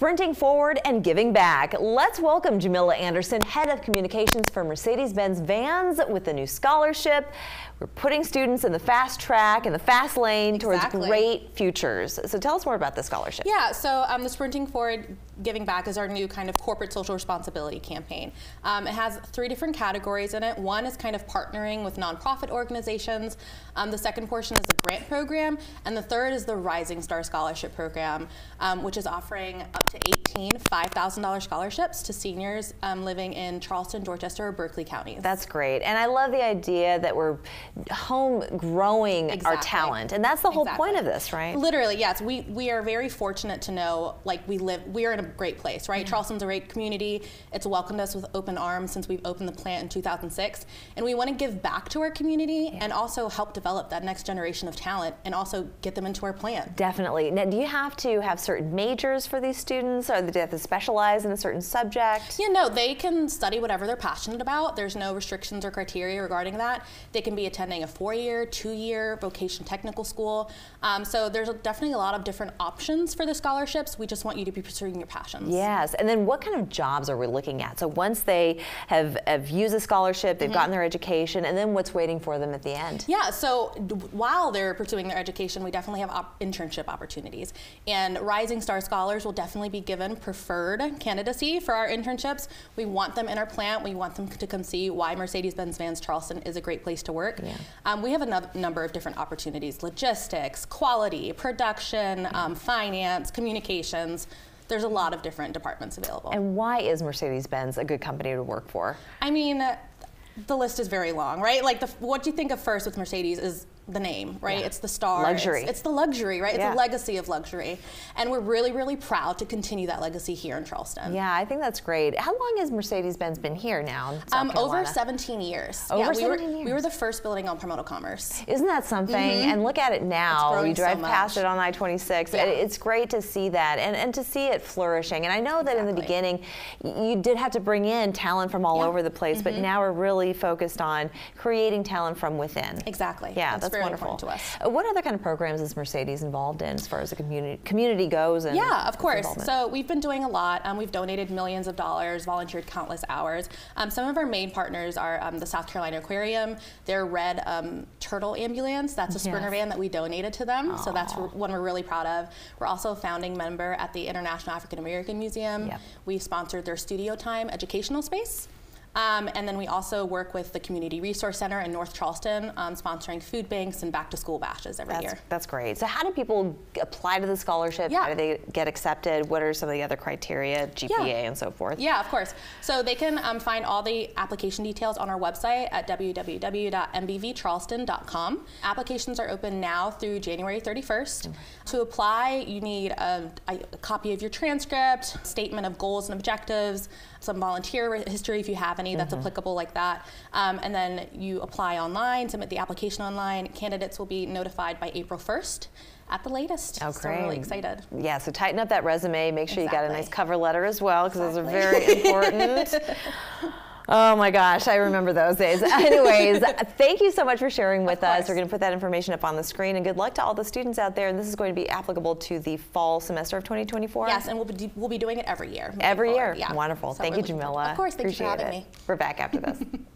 sprinting forward and giving back. Let's welcome Jamila Anderson, Head of Communications for Mercedes-Benz Vans with the new scholarship. We're putting students in the fast track and the fast lane exactly. towards great futures. So tell us more about the scholarship. Yeah, so um, the Sprinting Forward Giving Back is our new kind of corporate social responsibility campaign. Um, it has three different categories in it. One is kind of partnering with nonprofit organizations. Um, the second portion is the grant program, and the third is the Rising Star Scholarship Program, um, which is offering up to 18 $5,000 scholarships to seniors um, living in Charleston, Dorchester, or Berkeley counties. That's great, and I love the idea that we're home growing exactly. our talent, and that's the whole exactly. point of this, right? Literally, yes. We we are very fortunate to know, like we live, we are in a great place, right? Yeah. Charleston's a great community. It's welcomed us with open arms since we've opened the plant in 2006, and we want to give back to our community yeah. and also help develop that next generation of talent and also get them into our plant. Definitely. Now, do you have to have certain majors for these students, or do they have to specialize in a certain subject? Yeah, no, they can study whatever they're passionate about. There's no restrictions or criteria regarding that. They can be attending a four-year, two-year vocation technical school. Um, so there's definitely a lot of different options for the scholarships. We just want you to be pursuing your passions. Yes, and then what kind of jobs are we looking at? So once they have, have used the scholarship, they've mm -hmm. gotten their education, and then what's waiting for them at the end? Yeah, so while they're pursuing their education, we definitely have op internship opportunities. And Rising Star Scholars will definitely be given preferred candidacy for our internships. We want them in our plant. We want them to come see why Mercedes-Benz Vans Charleston is a great place to work. Yeah. Um, we have a number of different opportunities, logistics, quality, production, um, finance, communications. There's a lot of different departments available. And why is Mercedes-Benz a good company to work for? I mean, the list is very long, right? Like, the, what do you think of first with Mercedes is the name, right? Yeah. It's the star. Luxury. It's, it's the luxury, right? It's yeah. a legacy of luxury. And we're really, really proud to continue that legacy here in Charleston. Yeah, I think that's great. How long has Mercedes-Benz been here now um, Over 17 years. Over yeah, 17 we were, years. We were the first building on Palmetto Commerce. Isn't that something? Mm -hmm. And look at it now. You drive so past it on I-26. Yeah. It's great to see that and, and to see it flourishing. And I know that exactly. in the beginning, you did have to bring in talent from all over the place, mm -hmm. but mm-hmm. now we're really focused on creating talent from within. Exactly. Yeah, that's, that's wonderful. to us. Uh, what other kind of programs is Mercedes involved in as far as the community community goes? And yeah, of course. So we've been doing a lot. Um, we've donated millions of dollars, volunteered countless hours. Um, some of our main partners are um, the South Carolina Aquarium, their red um, turtle ambulance. That's a Sprinter yes. van that we donated to them. Aww. So that's one we're really proud of. We're also a founding member at the International African American Museum. Yep. We sponsored their studio time educational space. Um, and then we also work with the Community Resource Center in North Charleston, um, sponsoring food banks and back to school bashes every that's, year. That's great. So how do people apply to the scholarship? Yeah. How do they get accepted? What are some of the other criteria, GPA yeah. and so forth? Yeah, of course. So they can um, find all the application details on our website at www.mbvcharleston.com. Applications are open now through January 31st. Mm -hmm. To apply, you need a, a copy of your transcript, statement of goals and objectives, some volunteer history if you have any that's mm -hmm. applicable like that. Um, and then you apply online, submit the application online. Candidates will be notified by April 1st at the latest. Oh, great. So I'm really excited. Yeah, so tighten up that resume. Make sure exactly. you got a nice cover letter as well because exactly. those are very important. Oh my gosh, I remember those days. Anyways, thank you so much for sharing with us. We're going to put that information up on the screen and good luck to all the students out there. And this is going to be applicable to the fall semester of 2024. Yes, and we'll be, we'll be doing it every year. Every forward. year. Yeah. Wonderful. So thank you, Jamila. Of course, thank Appreciate you for having it. me. We're back after this.